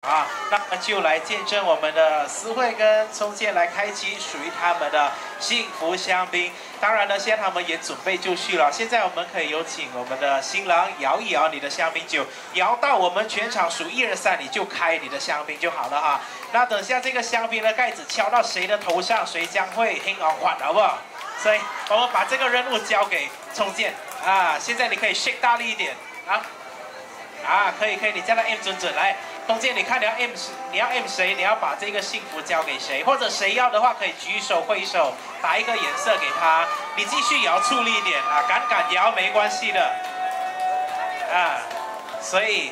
啊，那么就来见证我们的思慧跟聪健来开启属于他们的幸福香槟。当然呢，现在他们也准备就绪了。现在我们可以有请我们的新郎摇一摇你的香槟酒，摇到我们全场数一二三，你就开你的香槟就好了哈。那等下这个香槟的盖子敲到谁的头上，谁将会很好换，好不好？所以我们把这个任务交给聪健啊。现在你可以 shake 大力一点啊。啊，可以可以，你叫他 M 准准来，东健，你看你要 M 你要 M 谁？你要把这个幸福交给谁？或者谁要的话，可以举手挥手，打一个颜色给他。你继续摇出力一点啊，敢敢摇没关系的啊。所以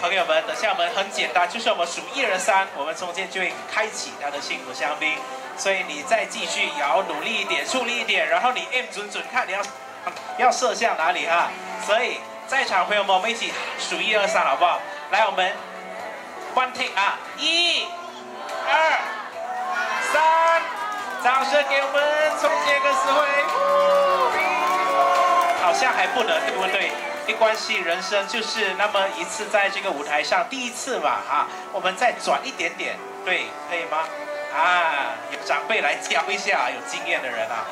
朋友们，等下我们很简单，就是我们数一二三，我们中间就会开启他的幸福香槟。所以你再继续摇，努力一点，出力一点，然后你 M 准准看你要要射向哪里啊？所以。在场朋友们，我们一起数一二三，好不好？来，我们 one take 啊，一、二、三，掌声给我们聪杰跟思慧。好像还不能，对不对？没关系，人生就是那么一次，在这个舞台上第一次嘛，哈，我们再转一点点，对，可以吗？啊，有长辈来教一下，有经验的人啊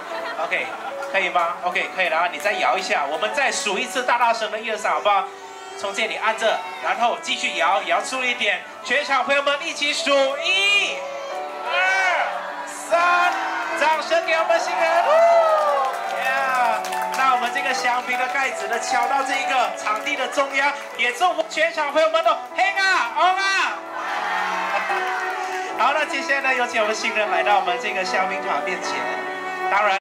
，OK。可以吗？OK，可以了啊！你再摇一下，我们再数一次，大大声的一二三，好不好？从这里按着，然后继续摇，摇出一点。全场朋友们一起数，一、二、三，掌声给我们新人！那我们这个香槟的盖子呢，敲到这一个场地的中央，也祝福全场朋友们都 hang 啊，on 啊！好，那接下来呢，有请我们新人来到我们这个香槟团面前，当然。